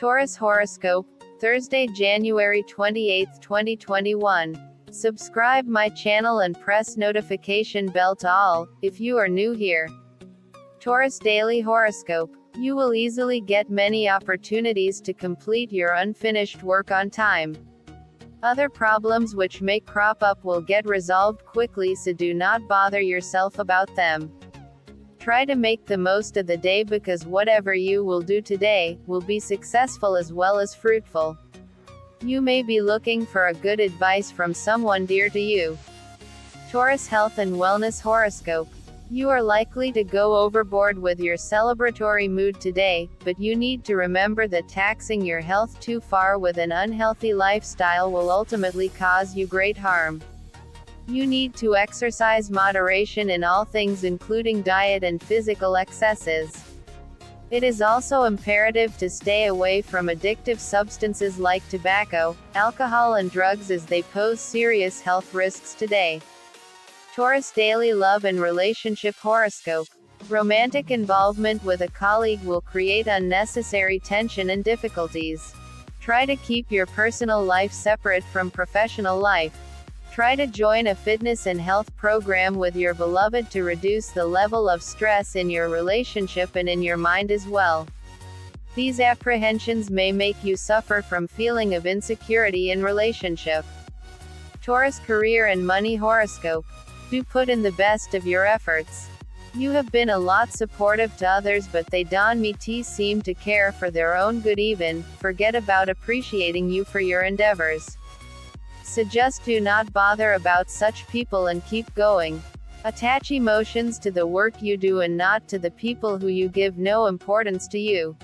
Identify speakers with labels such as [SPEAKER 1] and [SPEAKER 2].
[SPEAKER 1] Taurus Horoscope, Thursday, January 28, 2021. Subscribe my channel and press notification bell to all, if you are new here. Taurus Daily Horoscope. You will easily get many opportunities to complete your unfinished work on time. Other problems which may crop up will get resolved quickly so do not bother yourself about them. Try to make the most of the day because whatever you will do today, will be successful as well as fruitful. You may be looking for a good advice from someone dear to you. Taurus Health and Wellness Horoscope. You are likely to go overboard with your celebratory mood today, but you need to remember that taxing your health too far with an unhealthy lifestyle will ultimately cause you great harm. You need to exercise moderation in all things including diet and physical excesses. It is also imperative to stay away from addictive substances like tobacco, alcohol and drugs as they pose serious health risks today. Taurus Daily Love and Relationship Horoscope. Romantic involvement with a colleague will create unnecessary tension and difficulties. Try to keep your personal life separate from professional life. Try to join a fitness and health program with your beloved to reduce the level of stress in your relationship and in your mind as well. These apprehensions may make you suffer from feeling of insecurity in relationship. Taurus career and money horoscope. Do put in the best of your efforts. You have been a lot supportive to others but they don't me t seem to care for their own good even, forget about appreciating you for your endeavors. Suggest do not bother about such people and keep going. Attach emotions to the work you do and not to the people who you give no importance to you.